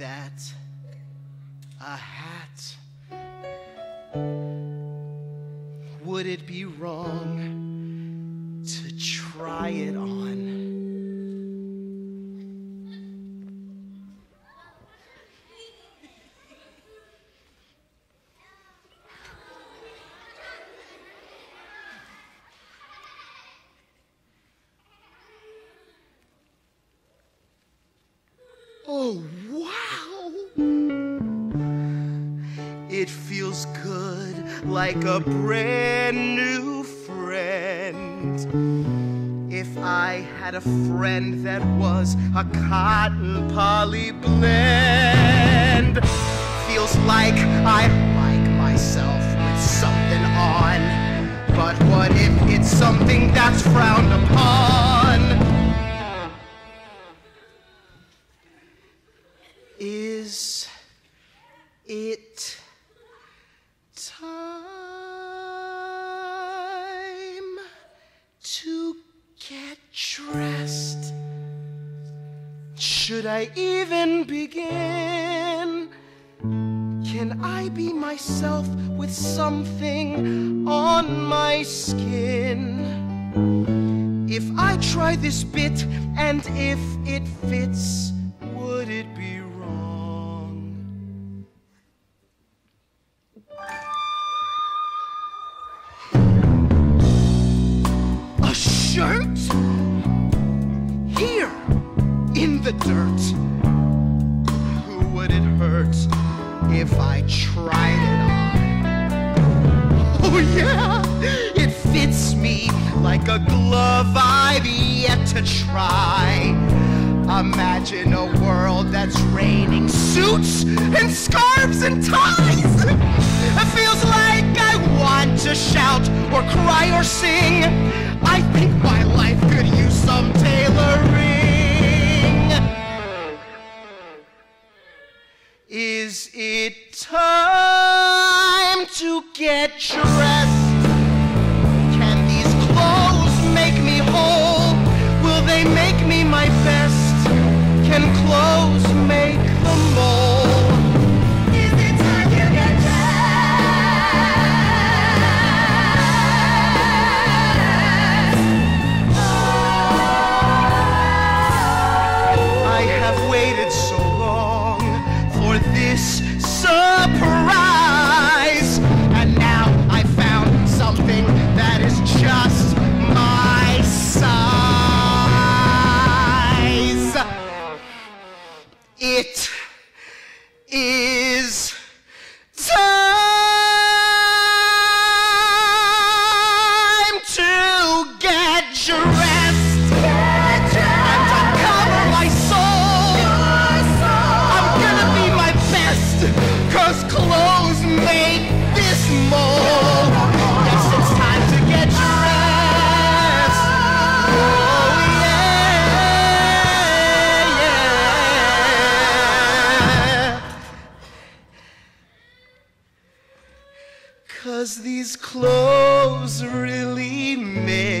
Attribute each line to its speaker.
Speaker 1: That a hat? Would it be wrong to try it on? Oh, It feels good like a brand new friend. If I had a friend that was a cotton poly blend, feels like I like myself with something on. But what if it's something that's frowned upon? Is it time to get dressed? Should I even begin? Can I be myself with something on my skin? If I try this bit and if it fits, would it be A shirt? Here, in the dirt. Who would it hurt if I tried it on? Oh, yeah, it fits me like a glove I've yet to try. Imagine a world that's raining suits and scarves and ties. It feels like I want to shout or cry or sing. I think my life could use some tailoring. Is it time to get dressed? Cause these clothes really make